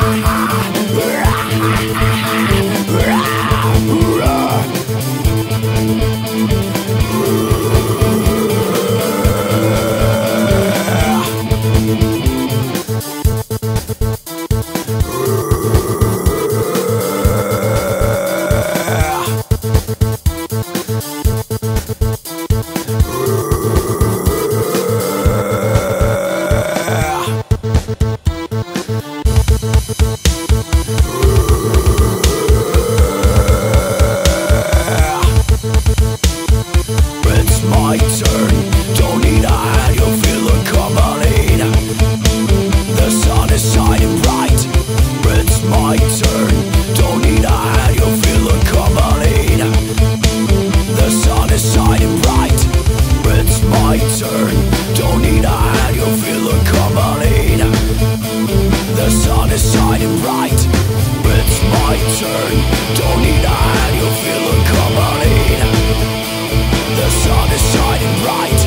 Ra sun is shining bright It's my turn, don't need to hide, you'll feel it coming The sun is shining bright.